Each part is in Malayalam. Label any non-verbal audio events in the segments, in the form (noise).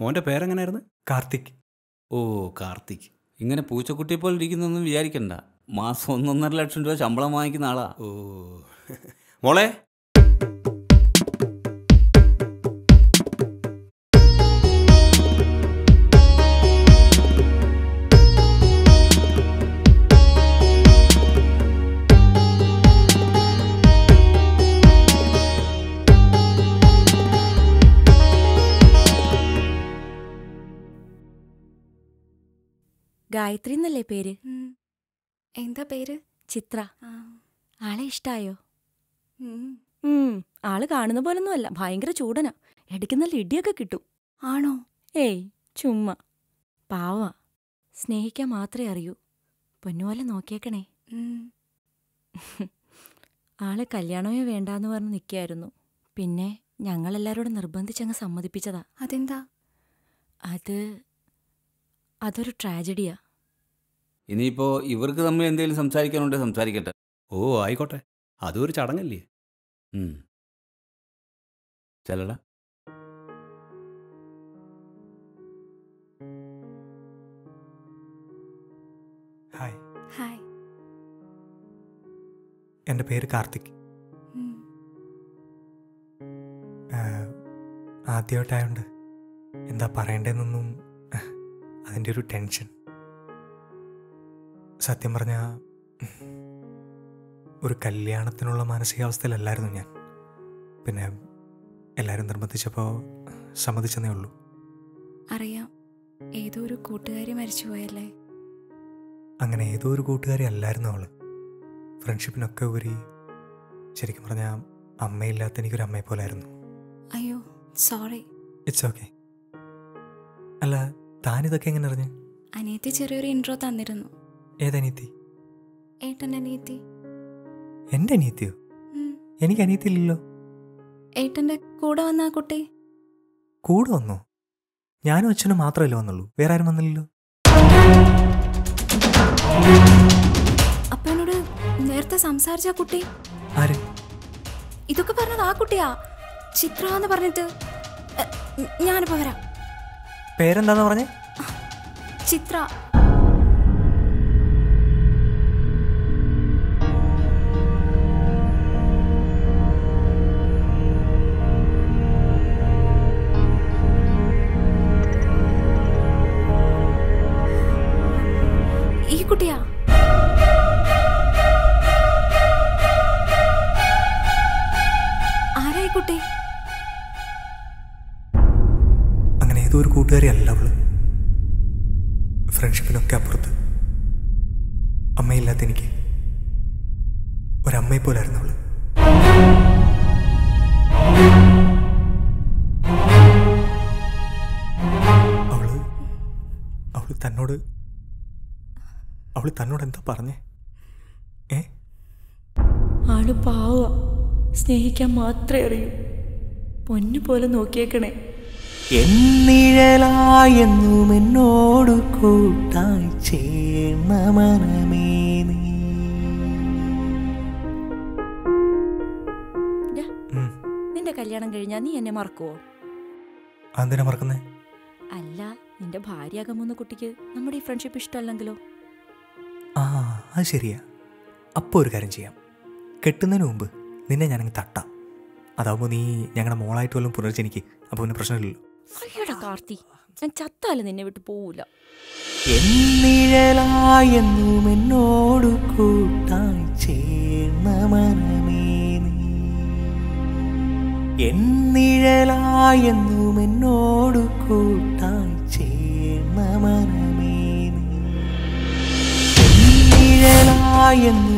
മോന്റെ പേരെങ്ങനെയായിരുന്നു കാർത്തിക്. ഓ കാർത്തിക്. ഇങ്ങനെ പൂച്ചക്കുട്ടിയെ പോലെ ഇരിക്കുന്നൊന്നും വിചാരിക്കണ്ട. മാസം ഒന്നൊന്നര ലക്ഷം രൂപ ശമ്പളം വാങ്ങിക്കുന്ന ആളാ. ഓ. മോളെ ഗായത്രി എന്നല്ലേ പേര് എന്താ പേര്? ചിത്ര. ആളെ ഇഷ്ടായോ? ആൾ കാണുന്ന പോലൊന്നും അല്ല ഭയങ്കര ചൂടനാ. ഇടയ്ക്ക് നല്ല ഇടിയൊക്കെ കിട്ടും. ആണോ? ഏയ് ചുമ്മ. പാവ. സ്നേഹിക്കാൻ മാത്രമേ അറിയൂ. പൊന്നുപോലെ നോക്കിയേക്കണേ. ആൾ (laughs) ആളെ കല്യാണമേ വേണ്ടാന്ന് പറഞ്ഞ് നിൽക്കായിരുന്നു പിന്നെ ഞങ്ങളെല്ലാരോടും നിർബന്ധിച്ചങ്ങ് സമ്മതിപ്പിച്ചതാ. അതെന്താ? അത് അതൊരു ട്രാജഡിയാ. ഇനിയിപ്പോ ഇവർക്ക് തമ്മിൽ എന്തെങ്കിലും സംസാരിക്കാനുണ്ടെങ്കിൽ സംസാരിക്കട്ടെ. ഓ ആയിക്കോട്ടെ. അതും ഒരു ചടങ്ങല്ലേ? ചെല്ലട. ഹായ്. ഹായ്. എന്റെ പേര് കാർത്തിക്. ആദ്യമായിട്ടായോണ്ട് എന്താ പറയണ്ടതെന്നൊന്നും അതിന്റെ ഒരു ടെൻഷൻ. സത്യം പറഞ്ഞാൽ ഒരു കല്യാണത്തിനുള്ള മാനസികാവസ്ഥയിലല്ലായിരുന്നു ഞാൻ. പിന്നെ എല്ലാവരും നിർബന്ധിച്ചപ്പോൾ സമ്മതിച്ചെന്നേ ഉള്ളൂ. അറിയാം. ഏതോ ഒരു കൂട്ടുകാരി മരിച്ചുപോയല്ലേ അങ്ങനെ ഏതോ ഒരു കൂട്ടുകാരി അല്ലായിരുന്നു അവൾ. ഫ്രണ്ട്ഷിപ്പിനൊക്കെ ഉപരി ശരിക്കും പറഞ്ഞാൽ അമ്മയില്ലാത്ത എനിക്കൊരു അമ്മയെ പോലായിരുന്നു അയ്യോ സോറി. ഇറ്റ്സ് ഓക്കെ അല്ല താനിതൊക്കെ എങ്ങനെ അറിഞ്ഞു? അനിയത്തി ചെറിയൊരു ഇൻട്രോ തന്നിരുന്നു. ഏതനിയത്തി ഏട്ടൻ അനിയത്തി. എന്റെ അനിയത്തിയോ? എനിക്ക് അനിയത്തില്ലല്ലോ ഏട്ടന്റെ കൂടെ വന്ന ആ കുട്ടി? കൂടെ വന്നു? ഞാനും അച്ഛനും മാത്രമല്ലേ വന്നുള്ളൂ. വേറെ ആരും വന്നില്ലല്ലോ. അപ്പനോട് നേരത്തെ സംസാരിച്ച ആ കുട്ടി? ആര്? ഇതൊക്കെ പറഞ്ഞത് ആ കുട്ടിയാ. ചിത്ര എന്ന് പറഞ്ഞിട്ട് ഞാനിപ്പോ വരാം. പേരെന്താന്ന് പറഞ്ഞേ? ചിത്ര. ഈ കുട്ടിയാ? ആരായി കുട്ടി? ഏതോ ഒരു കൂട്ടുകാരി അല്ല അവൾ. ഫ്രണ്ട്ഷിപ്പിനൊക്കെ അപ്പുറത്ത്. അമ്മയില്ലാത്ത എനിക്ക്. ഒരമ്മയെ പോലായിരുന്നു അവൾ. അവൾ അവൾ തന്നോട് അവൾ തന്നോട് എന്താ പറഞ്ഞേ? ഏ? ആൾ പാവാ. സ്നേഹിക്കാൻ മാത്രമേ അറിയൂ. പൊന്നു പോലെ നോക്കിയേക്കണേ. എന്നിഴലായെന്നും എന്നോട് കൂട്ടായി ചേർന്ന മനമേ നീ. നിന്റെ കല്യാണം കഴിഞ്ഞാ നീ എന്നെ മറക്കുവോ? അതിനെ മറക്കുന്നേ? അല്ല നിന്റെ ഭാര്യയാകാൻ പോകുന്ന കുട്ടിക്ക് നമ്മുടെ ഈ ഫ്രണ്ട്ഷിപ്പ് ഇഷ്ടമല്ലെങ്കിലോ? ആ അത് ശരിയാ. അപ്പോൾ ഒരു കാര്യം ചെയ്യാം. കെട്ടുന്നതിന് മുമ്പ് നിന്നെ ഞാനങ്ങ് തട്ടാം. അതാവുമ്പോൾ നീ ഞങ്ങളുടെ മോളായിട്ട് വല്ലതും പുനർജനിക്ക്. അപ്പോൾ പിന്നെ പ്രശ്നമില്ലല്ലോ. അയ്യടാ കാർത്തി ഞാൻ ചത്താലും നിന്നെ വിട്ടു പോവൂല. എന്നിഴലായെന്നും എന്നോട് കൂട്ടായി ചേർന്ന മനമേ എന്നിഴലായെന്നും എന്നോട് കൂട്ടായി ചേർന്ന മനമേ എന്നിഴലായെന്നും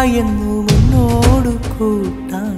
എന്നിഴലായെന്നും എന്നോട് കൂട്ടായി